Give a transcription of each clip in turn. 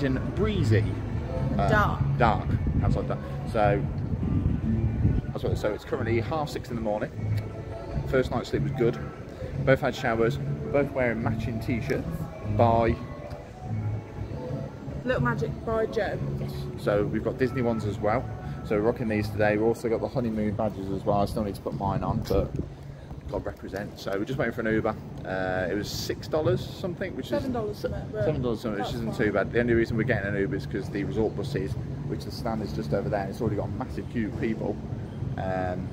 humid and breezy. Uh, Dark. Dark, outside that. So, what, so it's currently half six in the morning. First night's sleep was good. Both had showers. Both wearing matching t-shirts by Little Magic by Joe. So we've got Disney ones as well. So we're rocking these today. We've also got the honeymoon badges as well. I still need to put mine on, but got to represent. So we're just waiting for an Uber. Uh, it was six dollars something, which Seven is dollars something, seven dollars something, which isn't fine. too bad. The only reason we're getting an Uber is because the resort buses, which the stand is just over there, it's already got a massive queue of people. Um,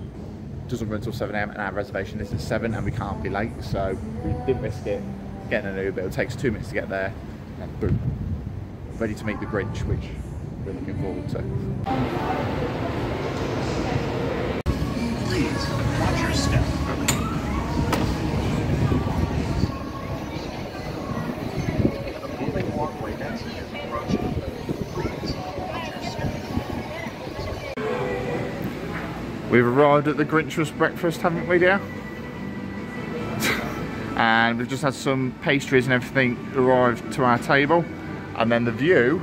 doesn't run until 7 a.m. and our reservation is at 7 and we can't be late so we didn't risk it getting an Uber. It takes two minutes to get there and boom, ready to meet the Grinch, which we're looking forward to. Please, watch your We've arrived at the Grinchmas breakfast, haven't we, dear? and we've just had some pastries and everything arrived to our table. And then the view,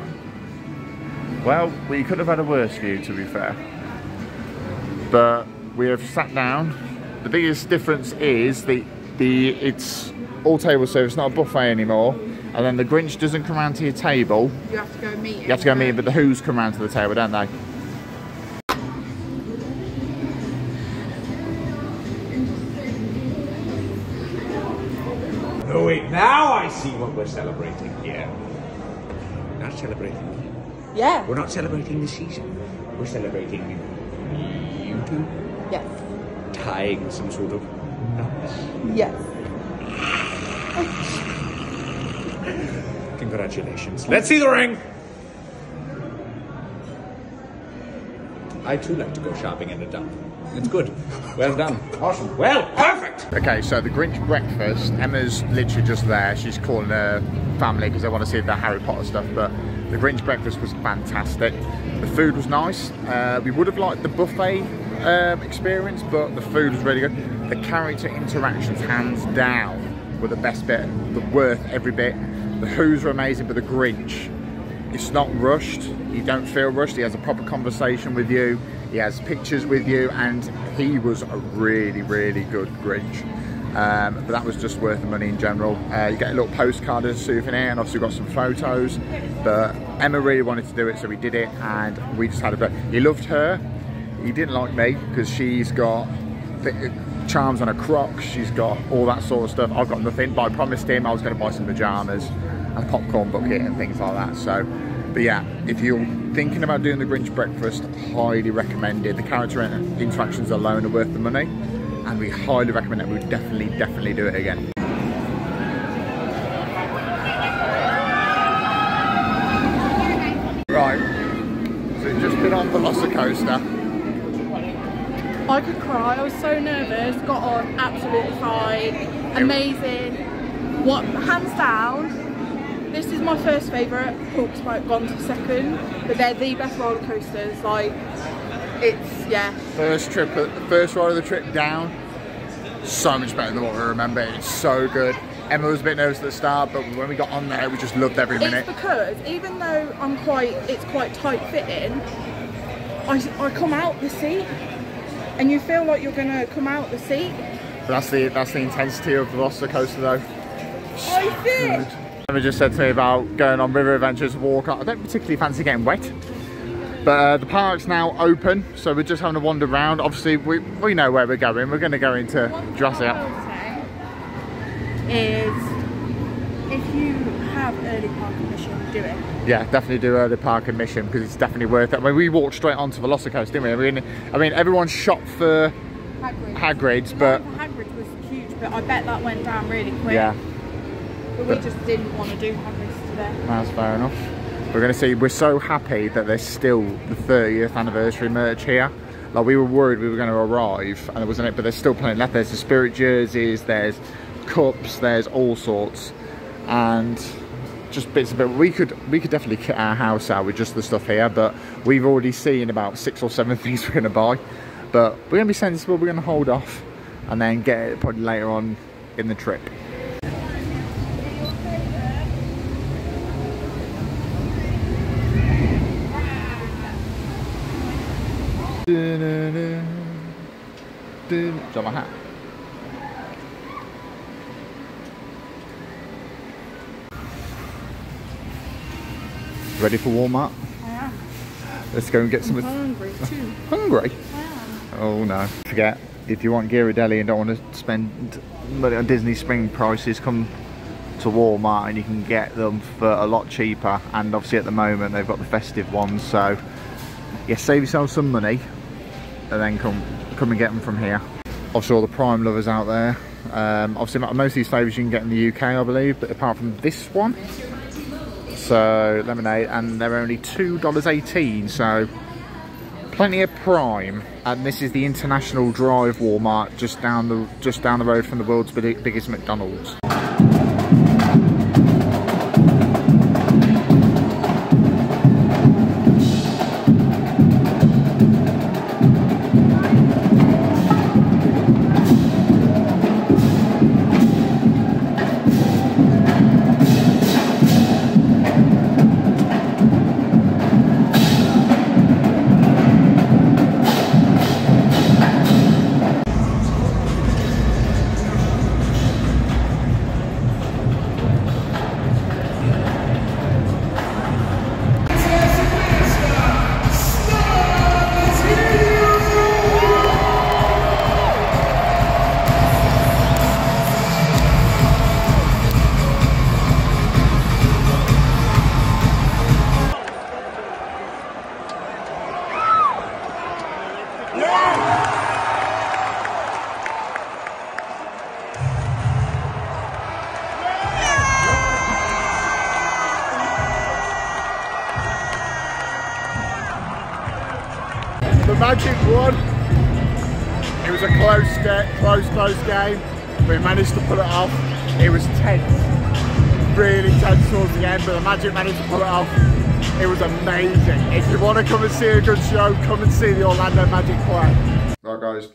well, we could have had a worse view, to be fair. But we have sat down. The biggest difference is the the it's all table service, not a buffet anymore. And then the Grinch doesn't come round to your table. You have to go meet him. You have to go meet him, but the Who's come round to the table, don't they? Now I see what we're celebrating here. We're not celebrating. Yeah. We're not celebrating the season. We're celebrating you two Yes. tying some sort of knots. Yes. Congratulations. Let's see the ring. I too like to go shopping in a dump. It's good. Well done. Awesome. Well, perfect. Okay, so the Grinch breakfast, Emma's literally just there. She's calling her family because they want to see the Harry Potter stuff. But the Grinch breakfast was fantastic. The food was nice. Uh, we would have liked the buffet um, experience, but the food was really good. The character interactions, hands down, were the best bit, the worth every bit. The Who's were amazing, but the Grinch, it's not rushed. You don't feel rushed. He has a proper conversation with you. He has pictures with you, and he was a really, really good Grinch. Um, but that was just worth the money in general. Uh, you get a little postcard as a souvenir, and obviously got some photos. But Emma really wanted to do it, so we did it, and we just had a bit. He loved her. He didn't like me because she's got th- charms on her crocs. She's got all that sort of stuff. I've got nothing, but I promised him I was going to buy some pajamas and a popcorn bucket and things like that. So, but yeah, if you're thinking about doing the Grinch breakfast, highly recommend it. The character interactions alone are worth the money, and we highly recommend it. We would definitely, definitely do it again. Right, so we've just been on Velocicoaster. I could cry. I was so nervous. Got on absolutely fine. Amazing. What hands down. This is my first favourite. Hawks might have gone to second, but they're the best roller coasters. Like it's yeah. First trip, uh, first ride of the trip down, so much better than what we remember. It's so good. Emma was a bit nervous at the start, but when we got on there, we just loved every minute. It's because even though I'm quite, it's quite tight fitting. I, I come out the seat, and you feel like you're gonna come out the seat. But that's the that's the intensity of the Velocicoaster though. I did. Emma just said to me about going on river adventures, walk. I don't particularly fancy getting wet. But uh, the park's now open, so we're just having a wander around. Obviously, we, we know where we're going. We're going to go into One Jurassic. thing I will say is if you have early park admission, do it. Yeah, definitely do early park admission because it's definitely worth it. I mean, we walked straight onto Velocicoaster, didn't we? I mean, I mean, everyone shot for Hagrid. Hagrid's, but one for Hagrid was huge, but I bet that went down really quick. yeah, But we just didn't want to do Hagrid's today. that's fair enough. We're going to see. We're so happy that there's still the 30th anniversary merch here. Like we were worried we were going to arrive and there wasn't it, but there's still plenty left. There's the spirit jerseys, there's cups, there's all sorts, and just bits of it. We could we could definitely kit our house out with just the stuff here, but we've already seen about six or seven things we're going to buy. But we're going to be sensible. We're going to hold off and then get it probably later on in the trip. Is that my hat? Ready for Walmart? I am. Let's go and get some. I'm hungry too. Hungry? I am. Oh no. Forget, if you want Ghirardelli and don't want to spend money on Disney Spring prices, come to Walmart and you can get them for a lot cheaper. And obviously at the moment they've got the festive ones, so yeah, save yourself some money and then come come and get them from here. All the Prime lovers out there. Um, obviously most of these flavours you can get in the UK I believe, but apart from this one. So lemonade and they're only $2.18 so plenty of prime and this is the international drive walmart just down the just down the road from the world's big, biggest mcdonald's magic won it was a close get close close game we managed to pull it off it was tense really tense towards the end but the magic managed to pull it off it was amazing if you want to come and see a good show come and see the orlando magic play right guys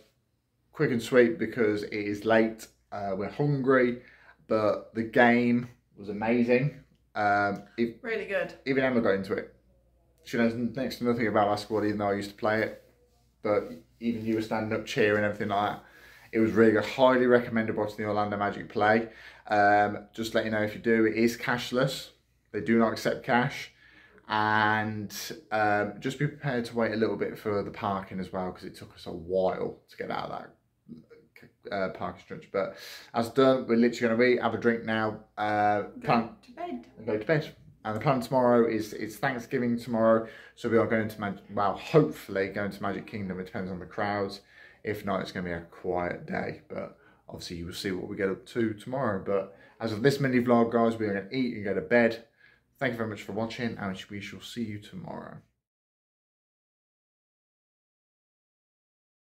quick and sweet because it is late. Uh, we're hungry, but the game was amazing. Um, if, Really good. even Emma got into it. She knows next to nothing about basketball, even though I used to play it. But even you were standing up cheering, everything like that. It was really good. Highly recommended watching the Orlando Magic play. Um, just let you know if you do, it is cashless. They do not accept cash. And um, just be prepared to wait a little bit for the parking as well, because it took us a while to get out of that uh, parking structure. But as done, we're literally going to eat, have a drink now, uh, plan, To bed. and go to bed. And the plan tomorrow is it's Thanksgiving tomorrow, so we are going to Mag- well, hopefully going to Magic Kingdom. It depends on the crowds. If not, it's going to be a quiet day. But obviously, you will see what we get up to tomorrow. But as of this mini vlog, guys, we are going to eat and go to bed. Thank you very much for watching, and we shall see you tomorrow.